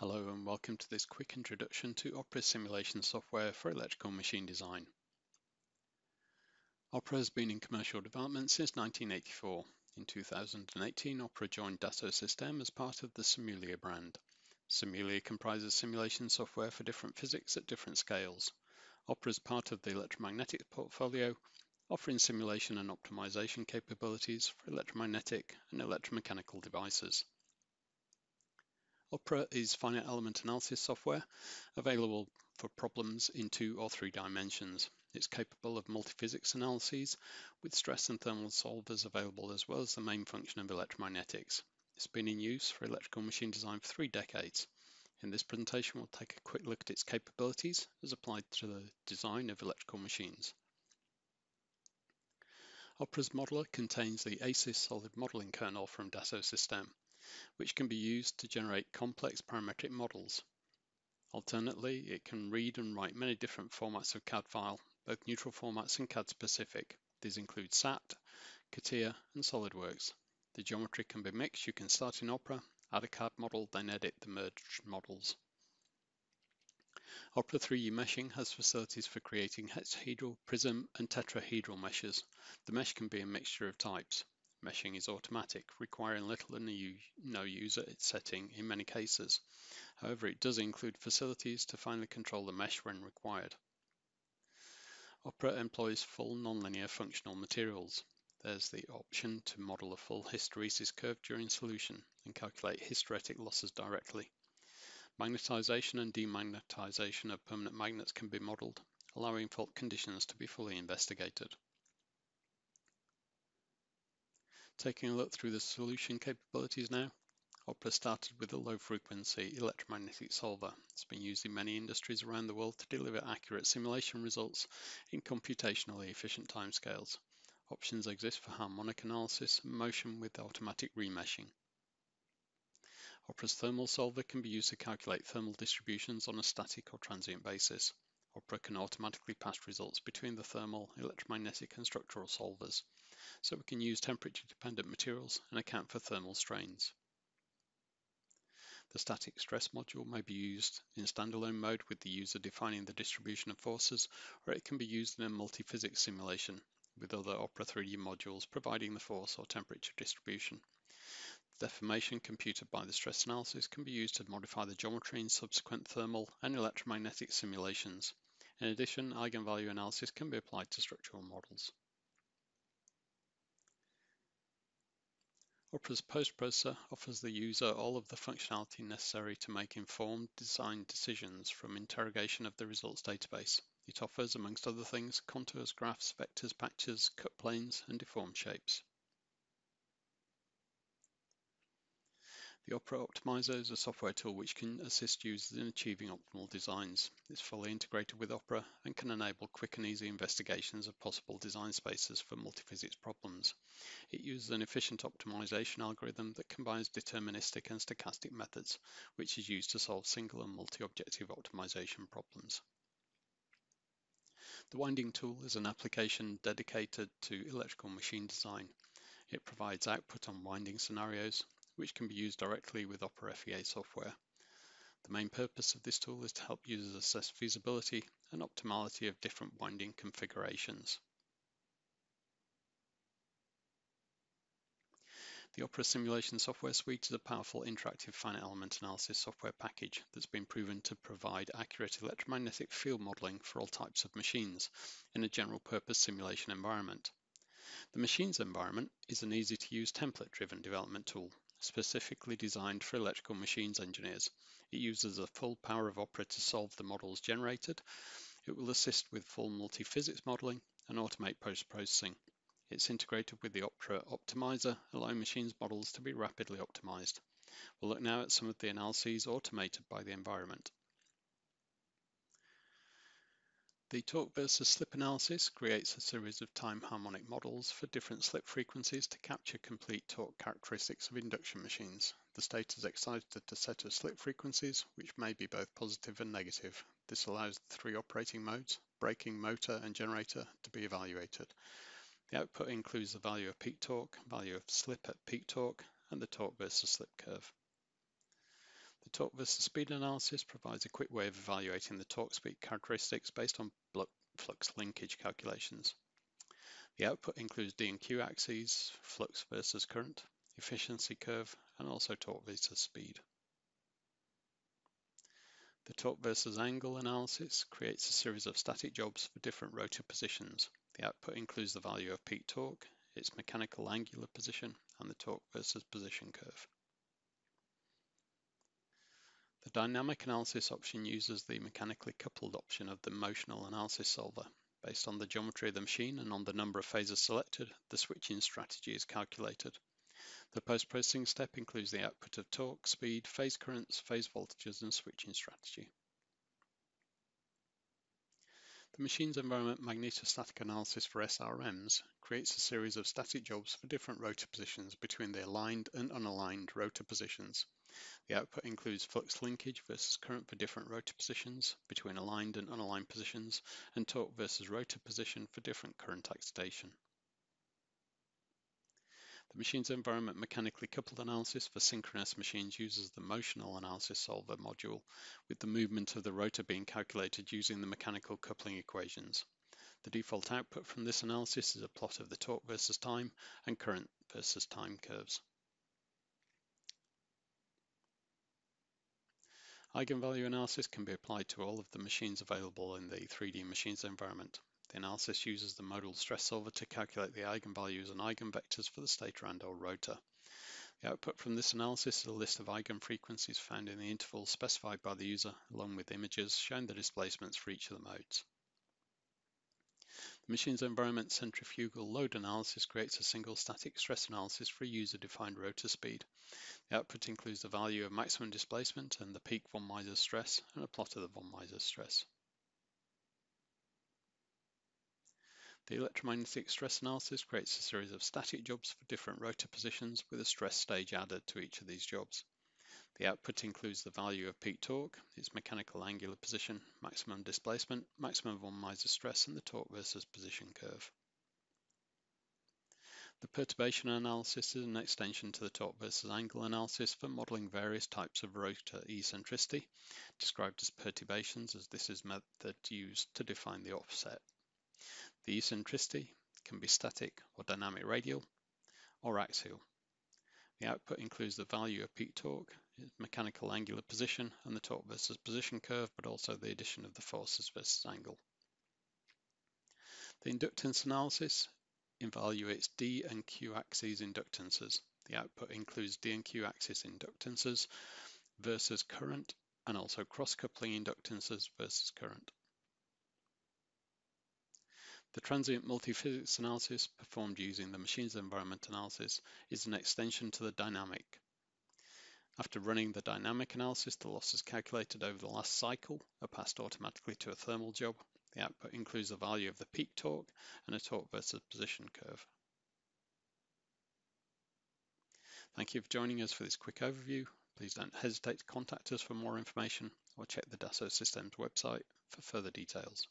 Hello and welcome to this quick introduction to Opera simulation software for electrical machine design. Opera has been in commercial development since 1984. In 2018, Opera joined Dassault Systèmes as part of the Simulia brand. Simulia comprises simulation software for different physics at different scales. Opera is part of the electromagnetic portfolio, offering simulation and optimization capabilities for electromagnetic and electromechanical devices. Opera is finite element analysis software available for problems in two or three dimensions. It's capable of multiphysics analyses with stress and thermal solvers available as well as the main function of electromagnetics. It's been in use for electrical machine design for three decades. In this presentation we'll take a quick look at its capabilities as applied to the design of electrical machines. Opera's modeler contains the ACIS solid modeling kernel from Dassault Systèmes which can be used to generate complex parametric models. Alternately, it can read and write many different formats of CAD file, both neutral formats and CAD specific. These include SAT, CATIA, and SolidWorks. The geometry can be mixed. You can start in Opera, add a CAD model, then edit the merged models. Opera 3D meshing has facilities for creating hexahedral, prism, and tetrahedral meshes. The mesh can be a mixture of types. Meshing is automatic, requiring little or no user setting in many cases. However, it does include facilities to finally control the mesh when required. Opera employs full nonlinear functional materials. There's the option to model a full hysteresis curve during solution and calculate hysteretic losses directly. Magnetization and demagnetization of permanent magnets can be modeled, allowing fault conditions to be fully investigated. Taking a look through the solution capabilities now, Opera started with a low frequency electromagnetic solver. It's been used in many industries around the world to deliver accurate simulation results in computationally efficient timescales. Options exist for harmonic analysis and motion with automatic remeshing. Opera's thermal solver can be used to calculate thermal distributions on a static or transient basis. Opera can automatically pass results between the thermal, electromagnetic and structural solvers so we can use temperature-dependent materials and account for thermal strains. The static stress module may be used in standalone mode with the user defining the distribution of forces, or it can be used in a multi-physics simulation with other Opera 3D modules providing the force or temperature distribution. The deformation computed by the stress analysis can be used to modify the geometry in subsequent thermal and electromagnetic simulations. In addition, eigenvalue analysis can be applied to structural models. Opera's post-processor offers the user all of the functionality necessary to make informed design decisions from interrogation of the results database. It offers, amongst other things, contours, graphs, vectors, patches, cut planes, and deformed shapes. The Opera Optimizer is a software tool which can assist users in achieving optimal designs. It's fully integrated with Opera and can enable quick and easy investigations of possible design spaces for multiphysics problems. It uses an efficient optimization algorithm that combines deterministic and stochastic methods, which is used to solve single and multi-objective optimization problems. The winding tool is an application dedicated to electrical machine design. It provides output on winding scenarios, which can be used directly with Opera FEA software. The main purpose of this tool is to help users assess feasibility and optimality of different winding configurations. The Opera Simulation Software Suite is a powerful interactive finite element analysis software package that's been proven to provide accurate electromagnetic field modeling for all types of machines in a general purpose simulation environment. The machines environment is an easy to use template driven development tool specifically designed for electrical machines engineers. It uses the full power of Opera to solve the models generated. It will assist with full multi-physics modeling and automate post-processing. It's integrated with the Opera Optimizer, allowing machines models to be rapidly optimized. We'll look now at some of the analyses automated by the environment. The torque versus slip analysis creates a series of time harmonic models for different slip frequencies to capture complete torque characteristics of induction machines. The state is excited to set of slip frequencies, which may be both positive and negative. This allows the three operating modes, braking, motor, and generator, to be evaluated. The output includes the value of peak torque, value of slip at peak torque, and the torque versus slip curve. The torque versus speed analysis provides a quick way of evaluating the torque speed characteristics based on flux linkage calculations. The output includes D and Q axes, flux versus current, efficiency curve, and also torque versus speed. The torque versus angle analysis creates a series of static jobs for different rotor positions. The output includes the value of peak torque, its mechanical angular position, and the torque versus position curve. The dynamic analysis option uses the mechanically coupled option of the motional analysis solver. Based on the geometry of the machine and on the number of phases selected, the switching strategy is calculated. The post-processing step includes the output of torque, speed, phase currents, phase voltages, and switching strategy. The machine's environment magnetostatic analysis for SRMs creates a series of static jobs for different rotor positions between the aligned and unaligned rotor positions. The output includes flux linkage versus current for different rotor positions between aligned and unaligned positions, and torque versus rotor position for different current excitation. The machine's environment mechanically coupled analysis for synchronous machines uses the motional analysis solver module, with the movement of the rotor being calculated using the mechanical coupling equations. The default output from this analysis is a plot of the torque versus time and current versus time curves. Eigenvalue analysis can be applied to all of the machines available in the 3D machines environment. The analysis uses the modal stress solver to calculate the eigenvalues and eigenvectors for the stator and or rotor. The output from this analysis is a list of eigenfrequencies found in the intervals specified by the user, along with images showing the displacements for each of the modes. The machine's environment centrifugal load analysis creates a single static stress analysis for a user-defined rotor speed. The output includes the value of maximum displacement and the peak von Mises stress and a plot of the von Mises stress. The electromagnetic stress analysis creates a series of static jobs for different rotor positions with a stress stage added to each of these jobs. The output includes the value of peak torque, its mechanical angular position, maximum displacement, maximum von Mises stress, and the torque versus position curve. The perturbation analysis is an extension to the torque versus angle analysis for modeling various types of rotor eccentricity, described as perturbations as this is method used to define the offset. The eccentricity can be static or dynamic radial or axial. The output includes the value of peak torque, mechanical angular position, and the torque versus position curve, but also the addition of the forces versus angle. The inductance analysis evaluates D and Q axes inductances. The output includes D and Q axis inductances versus current and also cross-coupling inductances versus current. The transient multiphysics analysis performed using the machine's environment analysis is an extension to the dynamic. After running the dynamic analysis, the losses calculated over the last cycle are passed automatically to a thermal job. The output includes the value of the peak torque and a torque versus position curve. Thank you for joining us for this quick overview. Please don't hesitate to contact us for more information or check the Dassault Systems website for further details.